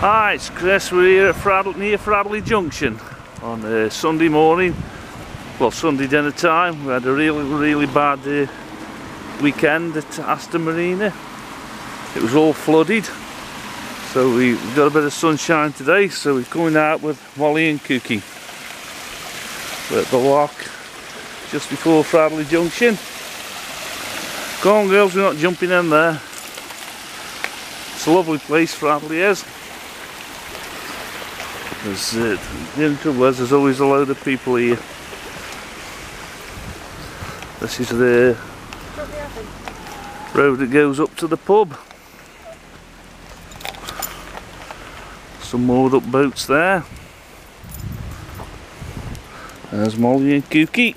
Hi, it's Chris. We're here at Fradley, near Fradley Junction on uh, Sunday morning. Well, Sunday dinner time. We had a really, really bad uh, weekend at Aston Marina. It was all flooded. So we've got a bit of sunshine today, so we're coming out with Molly and Cookie. We're at the lock just before Fradley Junction. Come on girls, we're not jumping in there. It's a lovely place, Fradley is. There's, uh, the only trouble is there's always a load of people here. This is the road that goes up to the pub. Some moored up boats there. There's Molly and Cookie.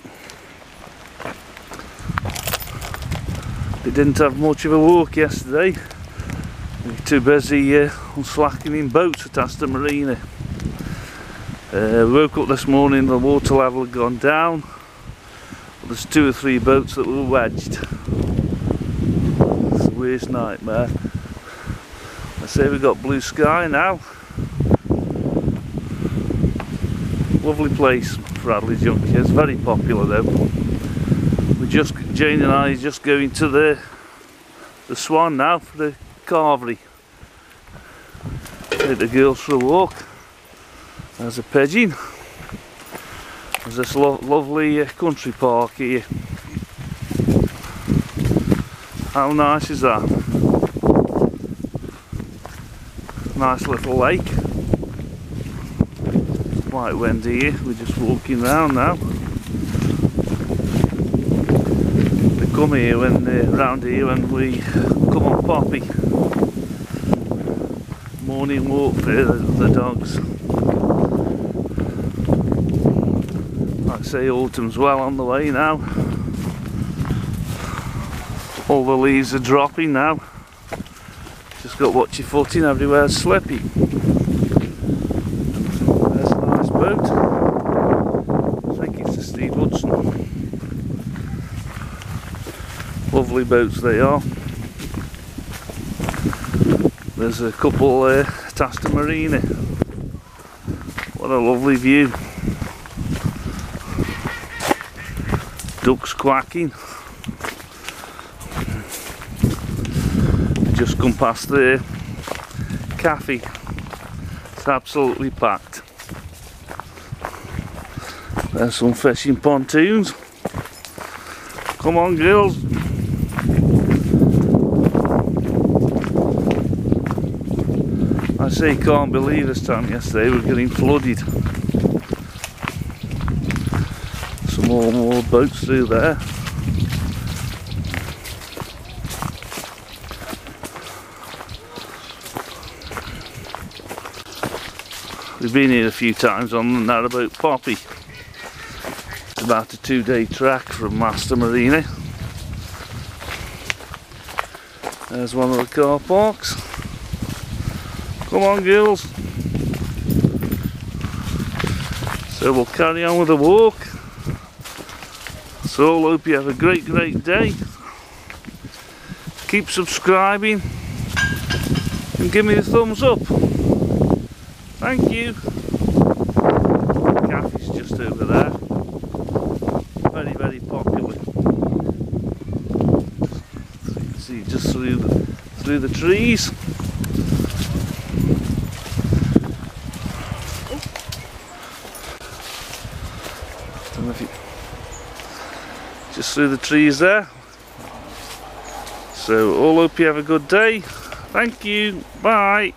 They didn't have much of a walk yesterday. They were too busy uh, on slacking in boats at Aston Marina. Uh, woke up this morning, the water level had gone down. There's two or three boats that were wedged. It's the worst nightmare. I say we've got blue sky now. Lovely place, Fradley Junction. It's very popular though. We just Jane and I are just going to the the Swan now for the carvery. Take the girls for a walk. There's a pigeon. There's this lo lovely uh, country park here. How nice is that? Nice little lake. Quite windy here, we're just walking around now. We come here when uh, round here when we come on Poppy. Morning walk for the dogs. Say autumn's well on the way now. All the leaves are dropping now. Just got to watch your footing, everywhere's slippy. There's a nice boat. I think it's a Steve Hudson. Lovely boats they are. There's a couple uh, at Aston Marina. What a lovely view. Ducks quacking. Just come past the cafe. It's absolutely packed. There's some fishing pontoons. Come on girls. I say can't believe this time yesterday we're getting flooded. More more boats through there. We've been here a few times on the narrowboat Poppy. It's about a two day track from Aston Marina. There's one of the car parks. Come on girls. So we'll carry on with the walk. So hope you have a great, great day. Keep subscribing and give me a thumbs up. Thank you. Cafe's just over there. Very, very popular. See just through the, through the trees. Just through the trees there. So all hope you have a good day. Thank you. Bye.